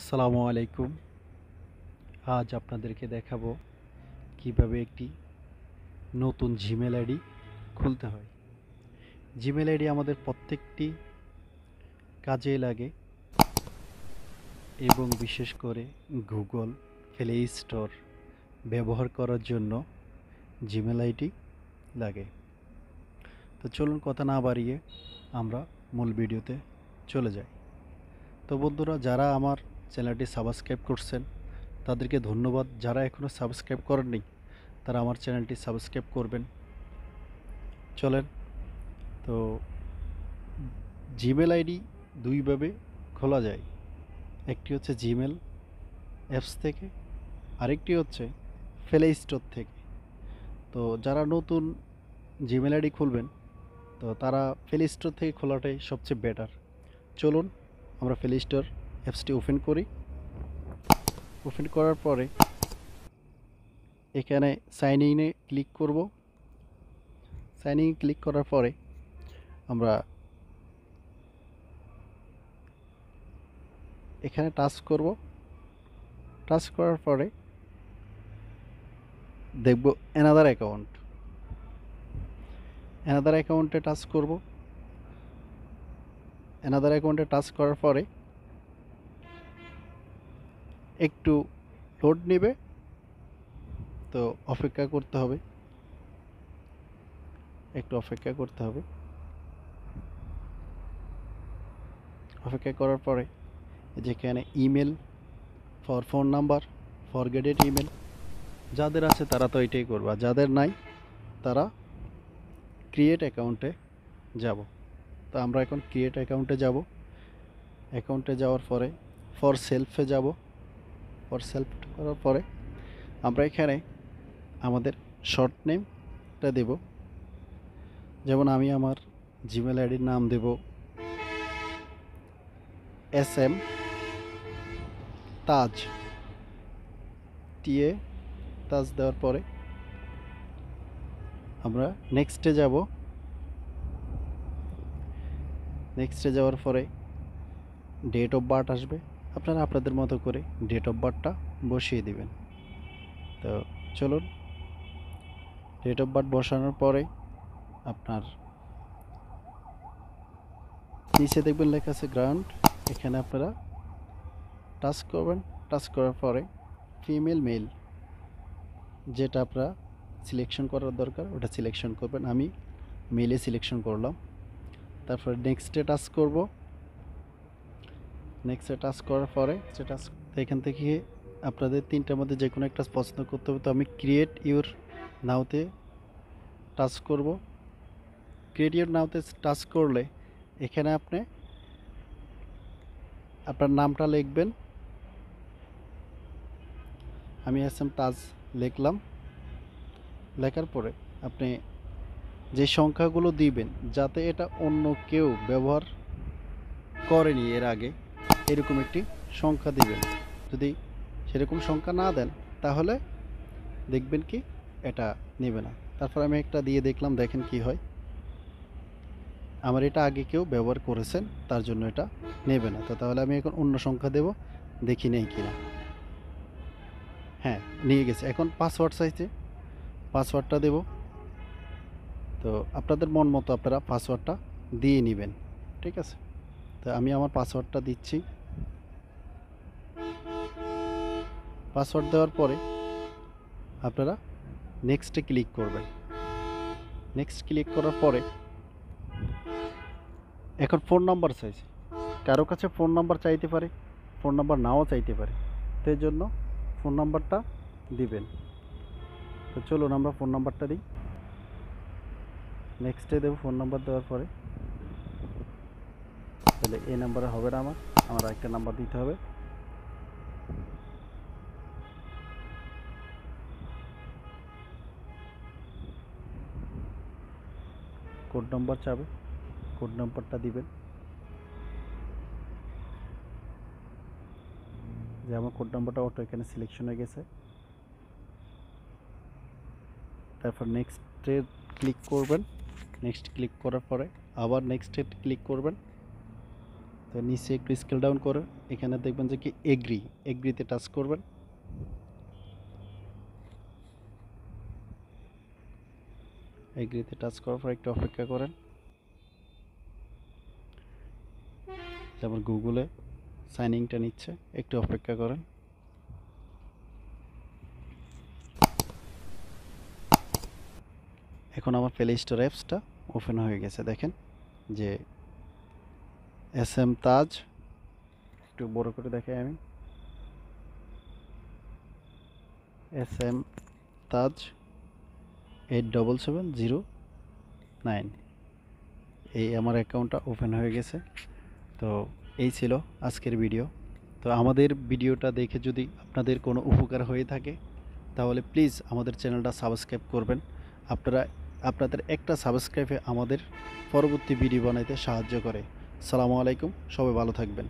আসসালামু আলাইকুম। আজ আপনাদেরকে দেখাবো কীভাবে একটি নতুন জিমেল আইডি খুলতে হয়। জিমেল আইডি আমাদের প্রত্যেকটি কাজে লাগে এবং বিশেষ করে গুগল প্লে স্টোর ব্যবহার করার জন্য জিমেল আইডি লাগে। তো চলুন কথা না বাড়িয়ে আমরা মূল ভিডিওতে চলে যাই। তো বন্ধুরা, যারা আমার চ্যানেলটি সাবস্ক্রাইব করছেন, তাদেরকে ধন্যবাদ। যারা এখনও সাবস্ক্রাইব করেননি, তারা আমার চ্যানেলটি সাবস্ক্রাইব করবেন। চলেন, তো জিমেল আইডি দুইভাবে খোলা যায়। একটি হচ্ছে জিমেল অ্যাপস থেকে, আরেকটি হচ্ছে প্লে স্টোর থেকে। তো যারা নতুন জিমেল আইডি খুলবেন, তো তারা প্লে স্টোর থেকে খোলাটাই সবচেয়ে বেটার। চলুন, আমরা প্লে স্টোর অ্যাপসটি ওপেন করি। ওপেন করার পরে এখানে সাইন ইনে ক্লিক করব। সাইন ইন ক্লিক করার পরে আমরা এখানে টাচ করব। টাচ করার পরে দেখব অ্যানাদার অ্যাকাউন্ট অ্যানাদার অ্যাকাউন্টে টাচ করব। অ্যানাদার অ্যাকাউন্টে টাচ করার পরে একটু লোড নেবে, তো অপেক্ষা করতে হবে। একটু অপেক্ষা করতে হবে। অপেক্ষা করার পরে যেখানে email for phone number for forgotten email যাদের আছে তারা তো এটাই করবে যাদের নাই, তারা ক্রিয়েট অ্যাকাউন্টে যাব। তো আমরা এখন ক্রিয়েট অ্যাকাউন্টে যাব। অ্যাকাউন্টে যাওয়ার পরে ফর সেলফে যাব। ফর সেলফ করার পরে আমরা এখানে আমাদের শর্ট নেমটা দেব। যেমন আমি আমার জিমেল আইডির নাম Dev S M Taj T তাজ দেওয়ার পরে আমরা নেক্সটে যাব। নেক্সটে যাওয়ার পরে ডেট অফ বার্থ আসবে। আপনারা আপনাদের মতো করে ডেট অফ বার্থটা বসিয়ে দিবেন। তো চলুন ডেট অফ বার্থ বসানোর পরে আপনার নিচে দেখবেন লেখা আছে গ্রাউন্ড এখানে আপনারা টাচ করবেন। টাচ করার পরে ফিমেল মেল যেটা আপনারা সিলেকশন করার দরকার, ওটা সিলেকশন করবেন। আমি মেলে সিলেকশন করলাম। তারপরে নেক্সটে টাচ করব। নেক্সটে টাচ করার পরে সেটা এখান থেকে আপনাদের তিনটার মধ্যে যে কোনো একটা পছন্দ করতে হবে। তো আমি ক্রিয়েট ইউর নাওতে টাচ করব। ক্রিয়েট ইউর নাওতে টাচ করলে এখানে আপনি আপনার নামটা লিখবেন। আমি এস এম তাজ লিখলাম। লেখার পরে আপনি যে সংখ্যাগুলো দিবেন, যাতে এটা অন্য কেউ ব্যবহার করেনি এর আগে এরকম একটি সংখ্যা দিবেন। যদি সেরকম সংখ্যা না দেন, তাহলে দেখবেন কি এটা নেবে না। তারপর আমি একটা দিয়ে দেখলাম, দেখেন কি হয়। আমার এটা আগে কেউ ব্যবহার করেছেন, তার জন্য এটা নেবে না। তো তাহলে আমি এখন অন্য সংখ্যা দেব, দেখি নেই কিনা হ্যাঁ নিয়ে গেছে। এখন পাসওয়ার্ড চাইছে পাসওয়ার্ডটা দেব। তো আপনাদের মন মতো আপনারা পাসওয়ার্ডটা দিয়ে নেবেন। ঠিক আছে? তো আমি আমার পাসওয়ার্ডটা দিচ্ছি। পাসওয়ার্ড দেওয়ার পরে আপনারা নেক্সটে ক্লিক করবেন। নেক্সট ক্লিক করার পরে এখন ফোন নাম্বার চাইছে। কারও কাছে ফোন নাম্বার চাইতে পারে ফোন নাম্বার নাও চাইতে পারে। এর জন্য ফোন নাম্বারটা দিবেন। তো চলুন আমরা ফোন নাম্বারটা দিই। নেক্সটে দেবো ফোন নাম্বার দেওয়ার পরে। তাহলে এই নাম্বারে হবে না আমার আমার একটা নাম্বার দিতে হবে। কোড নাম্বার চাবে কোড নাম্বারটা দিবেন। যে আমার কোড নাম্বারটা অটো এখানে সিলেকশন হয়ে গেছে। তারপর নেক্সটে ক্লিক করবেন। নেক্সট ক্লিক করার পরে আবার নেক্সটে ক্লিক করবেন। তো নিচে একটু স্কেল ডাউন করে এখানে দেখবেন যে কি এগ্রি এগ্রিতে টাচ করবেন। এগ্রিতে টাচ করার পর একটু অপেক্ষা করেন। যেমন গুগলে সাইনিংটা নিচ্ছে, একটু অপেক্ষা করেন। এখন আমার প্লে স্টোর অ্যাপসটা ওপেন হয়ে গেছে, দেখেন যে এস এম তাজ একটু বড় করে দেখাই আমি। S M Taj eight double seven zero nine এই আমার অ্যাকাউন্টটা ওপেন হয়ে গেছে। তো এই ছিল আজকের ভিডিও তো আমাদের ভিডিওটা দেখে যদি আপনাদের কোনো উপকার হয়ে থাকে, তাহলে প্লিজ আমাদের চ্যানেলটা সাবস্ক্রাইব করবেন। আপনারা, আপনাদের একটা সাবস্ক্রাইবে আমাদের পরবর্তী ভিডিও বানাইতে সাহায্য করে। সালামু আলাইকুম, সবাই ভালো থাকবেন।